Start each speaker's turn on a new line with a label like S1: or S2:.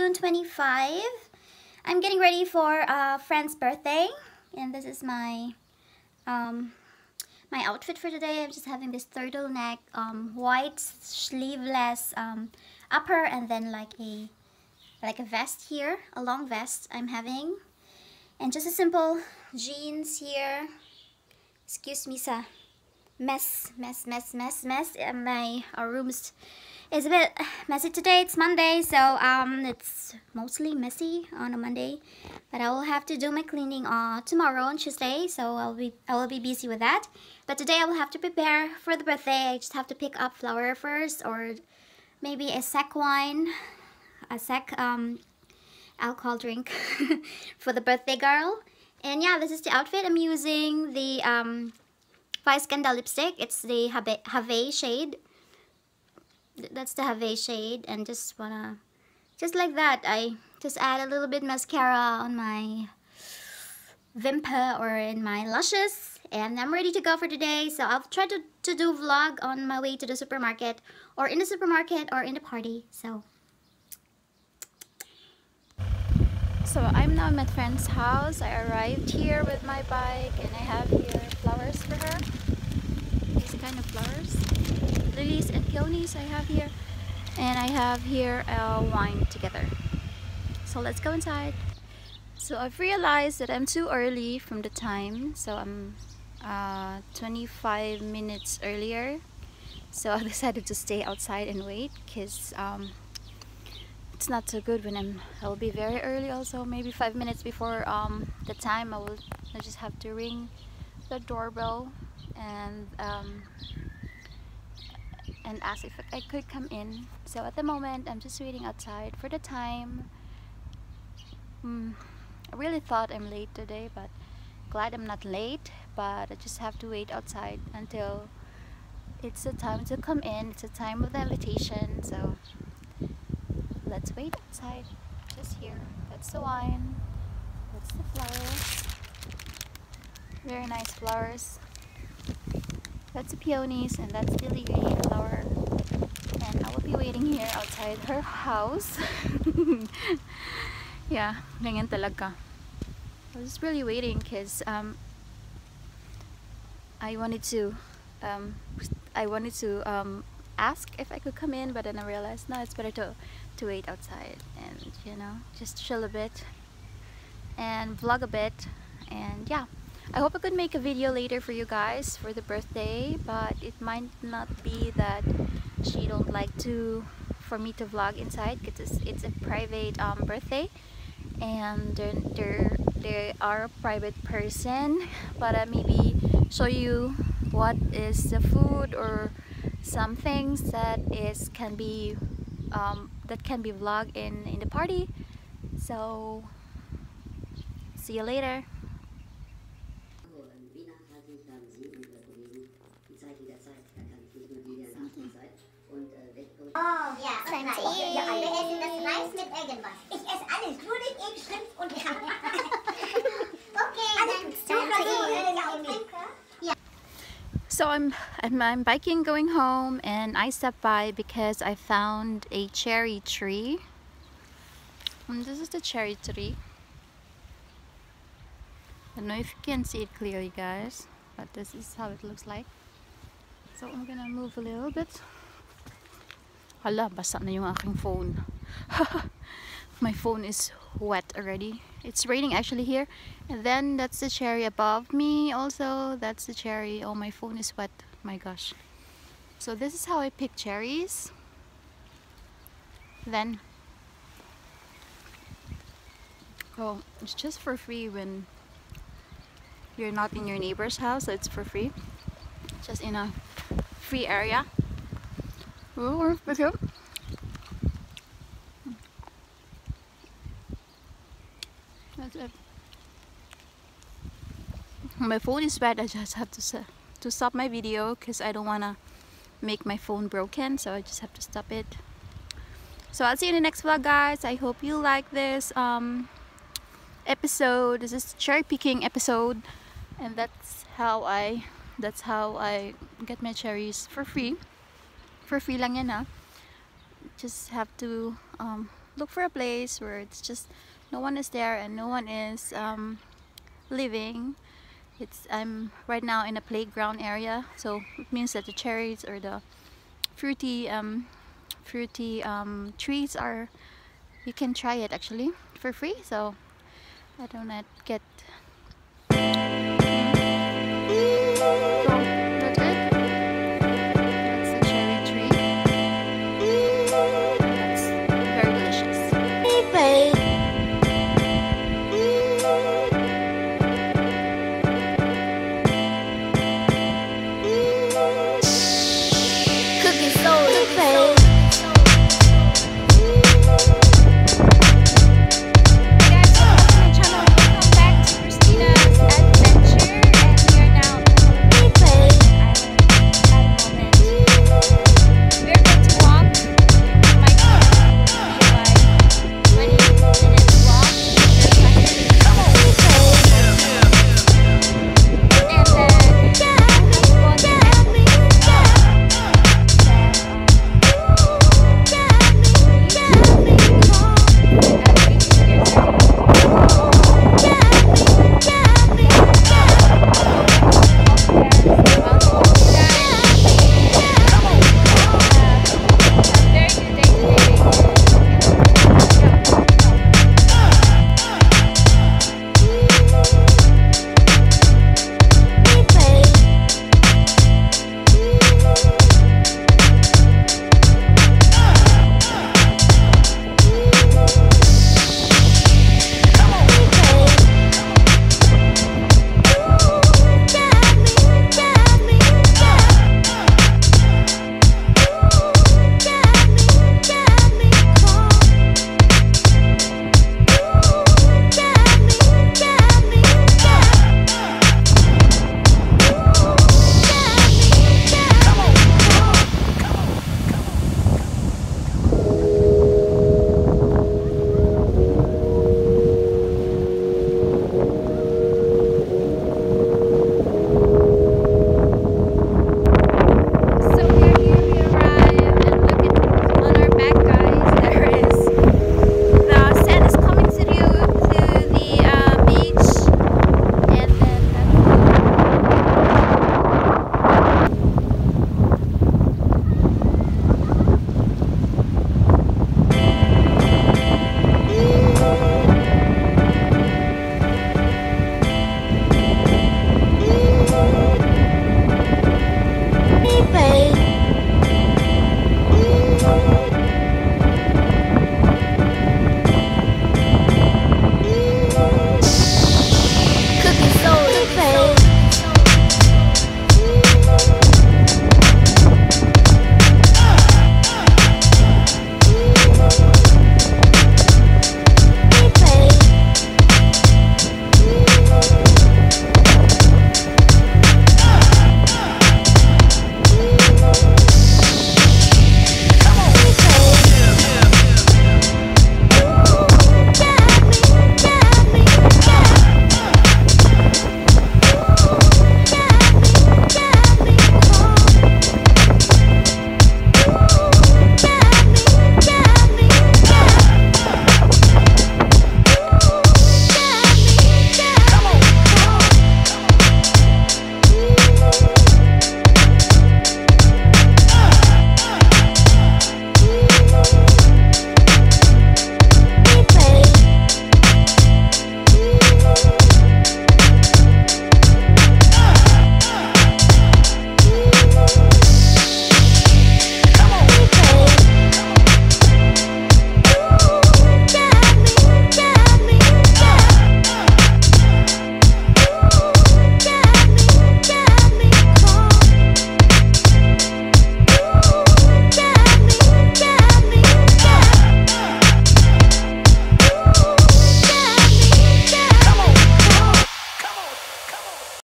S1: June 25. I'm getting ready for a friend's birthday and this is my um, my outfit for today. I'm just having this turtleneck, um, white sleeveless um, upper and then like a like a vest here, a long vest I'm having. And just a simple jeans here. Excuse me, sir. mess, mess, mess, mess, mess. And My our room's is a bit messy today. It's Monday, so um, it's mostly messy on a Monday. But I will have to do my cleaning uh, tomorrow on Tuesday, so I'll be I will be busy with that. But today I will have to prepare for the birthday. I just have to pick up flower first, or maybe a sec wine, a sec um, alcohol drink for the birthday girl. And yeah, this is the outfit. I'm using the um, Vice Ganda lipstick. It's the Have shade. That's the Have a shade. And just wanna, just like that, I just add a little bit mascara on my Vimper or in my lashes. And I'm ready to go for today. So I'll try to, to do vlog on my way to the supermarket or in the supermarket or in the party. So
S2: So I'm now at my friend's house. I arrived here with my bike and I have here flowers for her. These kind of flowers. Lilies and peonies I have here. And I have here a wine together. So let's go inside. So I've realized that I'm too early from the time. So I'm uh, 25 minutes earlier. So I decided to stay outside and wait because um, it's not so good when I'm I'll be very early also maybe five minutes before um, the time I will I just have to ring the doorbell and um, and ask if I could come in. So at the moment I'm just waiting outside for the time. Mm, I really thought I'm late today but glad I'm not late but I just have to wait outside until it's the time to come in. It's the time of the invitation so let's wait outside just here. That's the wine. That's the flowers. Very nice flowers that's the peonies and that's the lily flower and I will be waiting here outside her house. Yeah talaga I was really waiting because um, I wanted to um, I wanted to um, ask if I could come in but then I realized no it's better to to wait outside and you know just chill a bit and vlog a bit. And yeah I hope I could make a video later for you guys for the birthday but it might not be that she don't like to for me to vlog inside because it's, it's a private um, birthday and they're, they're, they are a private person but maybe show you what is the food or some things that is can be um, that can be vlogged in in the party. So see you later
S3: Oh, ja, Reis. Ja, alle essen das Reis mit irgendwas. Ich esse alles, nur nicht Egg, Schrimp und Okay, alles dann so, äh,
S2: So I'm, I'm, I'm biking going home and I stopped by because I found a cherry tree. And this is the cherry tree. I don't know if you can see it clearly guys, but this is how it looks like. So I'm gonna move a little bit. Hala, basa na yung aking phone. My phone is wet already. It's raining actually here. And then that's the cherry above me also. That's the cherry. Oh, my phone is wet. My gosh. So this is how I pick cherries. Then, oh, it's just for free when you're not in your neighbor's house. So it's for free. Just in a free area. That's it. My phone is bad. I just have to to stop my video because I don't wanna make my phone broken. So I just have to stop it. So I'll see you in the next vlog, guys. I hope you like this um, episode. This is cherry picking episode, and that's how I that's how I get my cherries for free. For free lang yan ah. just have to um, look for a place where it's just no one is there and no one is um, living it's I'm right now in a playground area so it means that the cherries or the fruity um, fruity um, trees are you can try it actually for free so I do not get